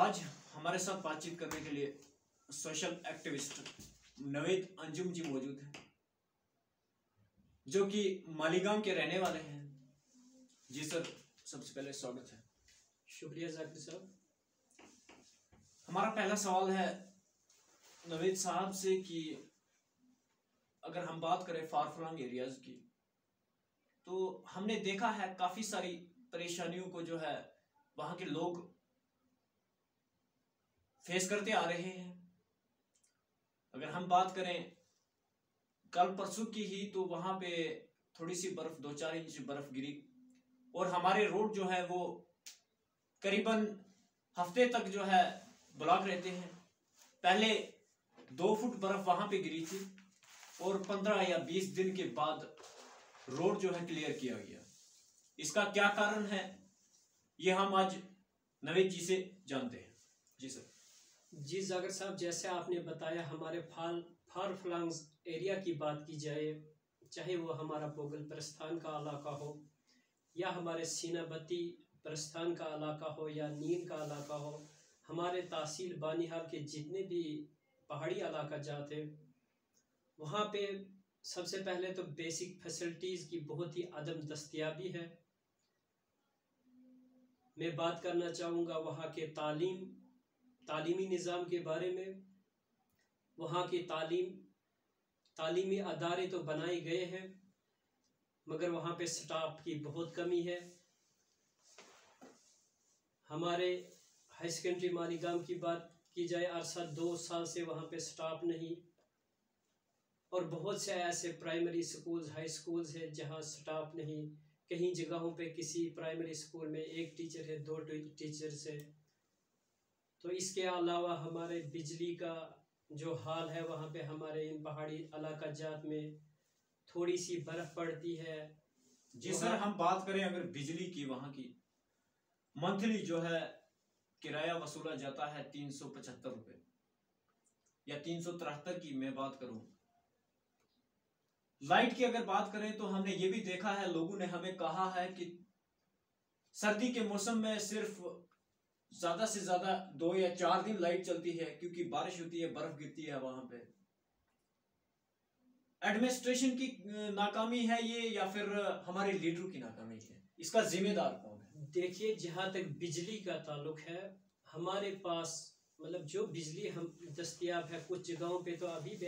आज हमारे साथ बातचीत करने के लिए सोशल एक्टिविस्ट नवेद अंजुम जी मौजूद हैं जो कि मालीगांव के रहने वाले हैं। जी सर सबसे पहले स्वागत है। शुक्रिया जाकिर साहब। हमारा पहला सवाल है नवेद साहब से कि अगर हम बात करें फार फ्लंग एरियाज़ की तो हमने देखा है काफ़ी सारी परेशानियों को जो है वहाँ के लोग फेस करते आ रहे हैं। अगर हम बात करें, कल परसों की ही तो वहाँ पे थोड़ी सी बर्फ़ दो चार इंच बर्फ़ गिरी और हमारे रोड जो है वो करीबन हफ़्ते तक जो है ब्लॉक रहते हैं। पहले दो फुट बर्फ़ वहाँ पे गिरी थी और पंद्रह या बीस दिन के बाद रोड जो है क्लियर किया गया। इसका क्या कारण है, ये हम आज नवेद जी से जानते हैं। जी सर। जी जागर साहब, जैसे आपने बताया, हमारे फाल, फार फ्लांग्स एरिया की बात की जाए, चाहे वो हमारा पोगल प्रस्थान का इलाका हो, या हमारे सीनाबती प्रस्थान का इलाका हो, या नील का इलाका हो, हमारे तहसील बानिहाल के जितने भी पहाड़ी इलाका जाते, वहाँ पे सबसे पहले तो बेसिक फैसिलिटीज़ की बहुत ही अदम दस्तियाबी है। मैं बात करना चाहूँगा वहाँ के तालीम तालीमी निज़ाम के बारे में, वहाँ की तालीम, तालीमी अदारे तो बनाए गए हैं, मगर वहाँ पे स्टाफ की बहुत कमी है। हमारे हाई सेकेंडरी मालीगाम की बात की जाए अरसा दो साल से वहाँ पे स्टाफ नहीं, और बहुत से ऐसे प्राइमरी स्कूल्स, हाई स्कूल्स हैं जहाँ स्टाफ नहीं। कहीं जगहों पे किसी प्राइमरी स्कूल में एक टीचर है, दो टीचर्स है। तो इसके अलावा हमारे बिजली का जो हाल है, वहाँ पे हमारे इन पहाड़ी इलाका जात में थोड़ी सी बर्फ़ पड़ती है। जी सर, हम बात करें अगर बिजली की, वहाँ की। मंथली जो है, किराया वसूला जाता है तीन सौ पचहत्तर रुपए या तीन सौ तिहत्तर की मैं बात करूँ। लाइट की अगर बात करें तो हमने ये भी देखा है, लोगों ने हमें कहा है कि सर्दी के मौसम में सिर्फ़ ज़्यादा से ज़्यादा दो या चार दिन लाइट चलती है, क्योंकि बारिश होती है, बर्फ़ गिरती है वहाँ पे। एडमिनिस्ट्रेशन की नाकामी है ये, या फिर हमारे लीडरों की नाकामी है? इसका जिम्मेदार कौन है? देखिए, जहाँ तक बिजली का ताल्लुक है, हमारे पास मतलब जो बिजली हम, दस्तियाब है, कुछ जगहों पे तो अभी भी